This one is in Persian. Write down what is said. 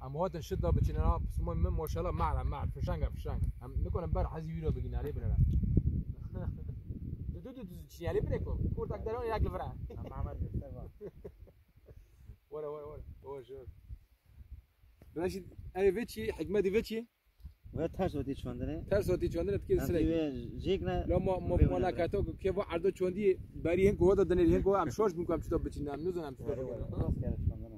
اموات شد بچین انا بس من ما شاء الله معلم معلم. فشنگ فشنگ ام می‌کنم بر حزی رو بگین علی بنرم. دو دو دو چی علی بنه کو کور تک درون یک لفره محمد ورا ورا ورا ورا بلاش ای وچی حکمت وچی؟ و ترس وقتی چوندنه. ترس وقتی چوندنه تکی سری جیگ نه. لا ما ما ما نکاتو که و عرض چوندی بری هنگو دادنی هنگو هم شوش می‌کنم چطور بچینم نزنم چطور